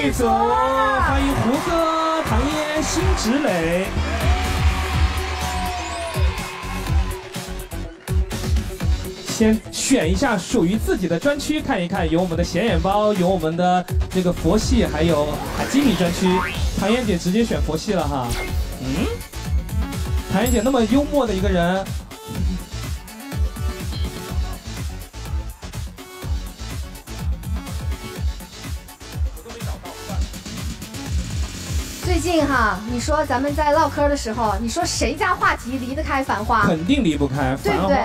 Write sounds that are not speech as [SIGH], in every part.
剧组，欢迎胡歌、唐嫣、辛芷蕾。先选一下属于自己的专区看一看，有我们的显眼包，有我们的这个佛系，还有海基米专区。唐嫣姐直接选佛系了哈。嗯，唐嫣姐那么幽默的一个人。最近哈，你说咱们在唠嗑的时候，你说谁家话题离得开《繁花》？肯定离不开《对不对？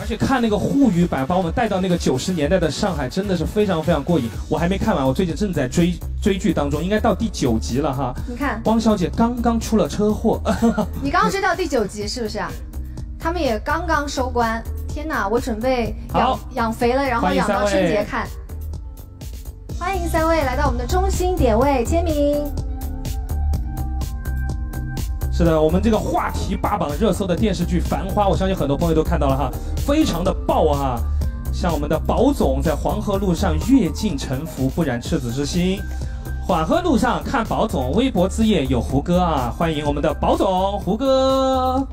而且看那个沪语版，把我们带到那个九十年代的上海，真的是非常非常过瘾。我还没看完，我最近正在追追剧当中，应该到第九集了哈。你看，汪小姐刚刚出了车祸。[LAUGHS] [LAUGHS] 你刚刚追到第九集是不是啊？他们也刚刚收官。天哪，我准备养养肥了，然后养到春节看。欢迎三位来到我们的中心点位签名。是的，我们这个话题霸榜热搜的电视剧《繁花》，我相信很多朋友都看到了哈，非常的爆啊！像我们的宝总在黄河路上阅尽沉浮，不染赤子之心；黄河路上看宝总，微博之夜有胡歌啊！欢迎我们的宝总胡歌。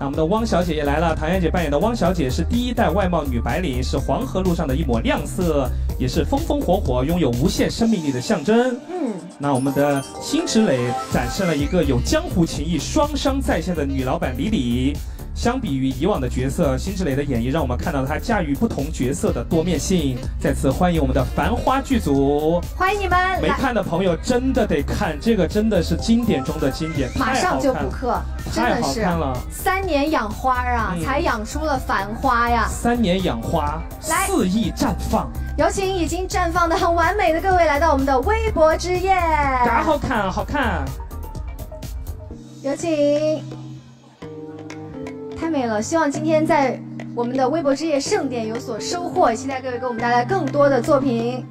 那我们的汪小姐也来了，唐嫣姐扮演的汪小姐是第一代外贸女白领，是黄河路上的一抹亮色，也是风风火火、拥有无限生命力的象征。嗯，那我们的辛芷蕾展示了一个有江湖情谊、双商在线的女老板李李。相比于以往的角色，辛芷蕾的演绎让我们看到了她驾驭不同角色的多面性。再次欢迎我们的繁花剧组，欢迎你们！没看的朋友真的得看，这个真的是经典中的经典，马上就补课，真的是三年养花啊，才养出了繁花呀！三年养花，肆意绽放。有请已经绽放的很完美的各位来到我们的微博之夜，嘎好看，好看。有请。太美了！希望今天在我们的微博之夜盛典有所收获，期待各位给我们带来更多的作品。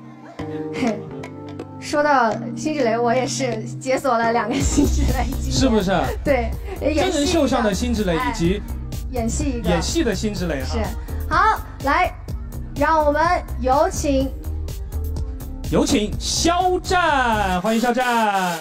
嘿，[LAUGHS] 说到辛芷蕾，我也是解锁了两个辛芷蕾，是不是？对，真人秀上的辛芷蕾以及演戏一个演戏的辛芷蕾是。好，来，让我们有请有请肖战，欢迎肖战。